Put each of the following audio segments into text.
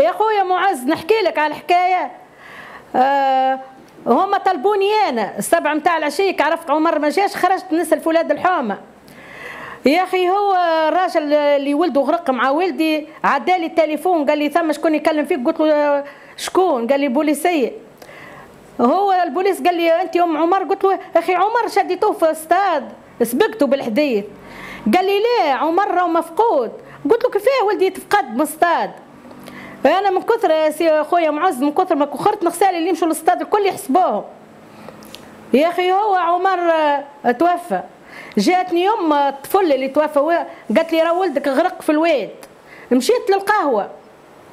يا خويا معز نحكي لك على الحكاية. آه هما طلبوني أنا السبعه نتاع العشيه عرفت عمر ما جاش خرجت نسأل فولاد الحومة. يا أخي هو الراجل اللي ولده غرق مع ولدي عدالي التليفون قال لي ثم شكون يكلم فيك؟ قلت له شكون؟ قال لي بوليسيه هو البوليس قال لي أنت أم عمر؟ قلت له أخي عمر شديتوه في استاد سبقته بالحديث قال لي ليه؟ عمر راهو مفقود. قلت له كيفاه ولدي يتفقد من استاد أنا من كثر يا سي خويا معز من كثر ما كخرت نغسالي اللي يمشوا للاستاد الكل يحسبوهم يا أخي هو عمر آه، توفى. جاتني يوم الطفل اللي توفى قالت لي راه ولدك غرق في الواد مشيت للقهوة.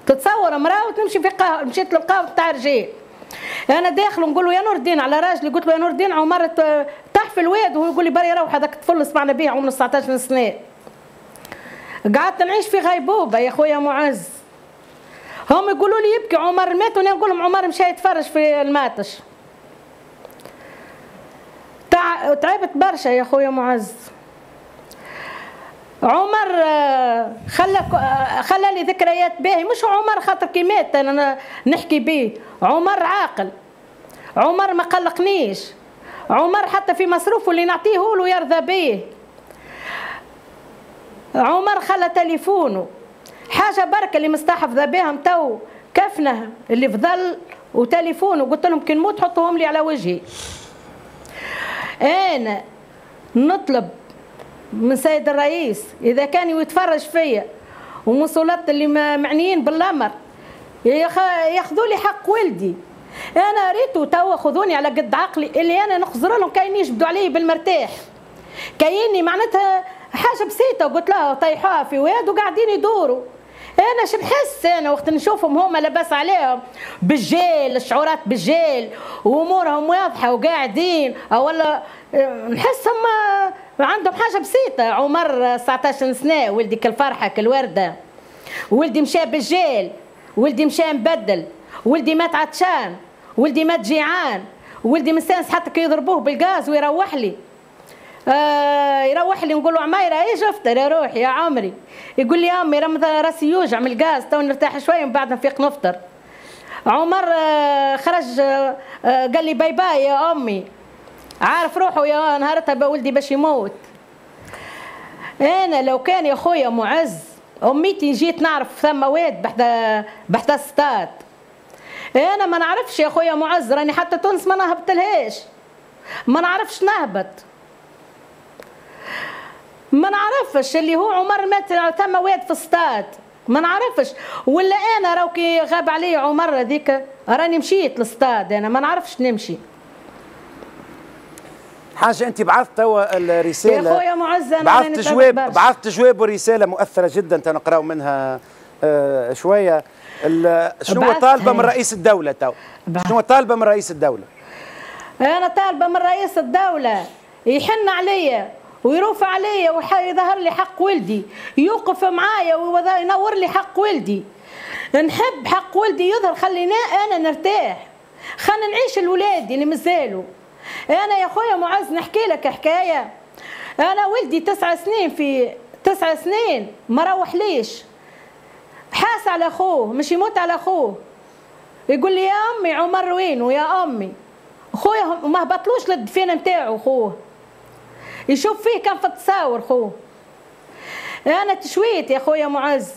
تتصور مراه وتمشي في قهوة مشيت للقهوة تاع رجال أنا داخل نقول له يا نور الدين على راجلي قلت له يا نور الدين عمر طاح في الواد وهو يقول لي بري روح هذاك الطفل سمعنا به عمره 19 سنة. قعدت نعيش في غيبوبة يا خويا معز. هم يقولوا لي يبكي عمر مات وأنا نقول لهم عمر مشى يتفرج في الماتش. تعبت برشا يا خويا معز. عمر آه، خلى آه، خلى لي ذكريات باهي. مش عمر خاطر كي مات أنا نحكي به عمر عاقل. عمر ما قلقنيش. عمر حتى في مصروفه اللي نعطيه له يرضى به عمر خلى تليفونه. حاجة بركة اللي مستحفظة بهم تو كفنة اللي فضل وتليفونه قلت لهم كي نموت حطوهم لي على وجهي. أنا نطلب من سيد الرئيس إذا كان يتفرج فيا ومسؤولات اللي معنيين بالأمر ياخذوا لي حق ولدي أنا ريتو توا خذوني على قد عقلي اللي أنا نخزر لهم كاين يجبدوا علي بالمرتاح. كايني معناتها حاجة بسيطة قلت لها طيحوها في واد وقاعدين يدوروا. أنا شو نحس أنا وقت نشوفهم هما لاباس عليهم. بالجيل الشعورات بالجيل. وأمورهم واضحة وقاعدين. ولا نحسهم عندهم حاجة بسيطة. عمر 19 سنة ولدي كالفرحه كالورده ولدي مشى بالجيل. ولدي مشى مبدل. ولدي مات عطشان. ولدي مات جيعان. ولدي مستانس حتى كي يضربوه بالغاز ويروح لي. آه يروح لي نقول له عمايرة إيه افطر يا روحي يا عمري. يقول لي أمي راسي يوجع من الغاز تو نرتاح شوية من بعد نفيق نفطر. عمر آه خرج آه قال لي bye bye يا أمي. عارف روحه يا نهارتها ولدي باش يموت. أنا لو كان يا خويا معز أميتي جيت نعرف ثم واد بحدا بحدا ستاد أنا ما نعرفش يا خويا معز راني حتى تونس ما نهبطلهاش ما نعرفش نهبط. ما نعرفش اللي هو عمر مات ثم واد في ستاد ما نعرفش. ولا أنا راهو كي غاب علي عمر هذيك راني مشيت للستاد أنا ما نعرفش نمشي. حاجة أنت بعثت توا الرسالة. يا خويا معز أنا بعثت جواب بعثت جواب ورسالة مؤثرة جدا تنقراو منها آه شوية. شنو طالبة من رئيس الدولة تو شنو طالبة من رئيس الدولة؟ أنا طالبة من رئيس الدولة. يحن عليا. ويرفع عليا ويظهر لي حق ولدي يوقف معايا وينور لي حق ولدي. نحب حق ولدي يظهر خلينا أنا نرتاح. خلينا نعيش الولاد اللي مازالوا. أنا يا خويا معز نحكي لك حكاية. أنا ولدي تسع سنين في تسع سنين ما روح ليش. حاس على أخوه مش يموت على أخوه. يقول لي يا أمي عمر وين؟ ويا أمي. خويا ما هبطلوش للدفين نتاعو خوه يشوف فيه كان في التصاور خوه أنا تشويت يا خويا معز.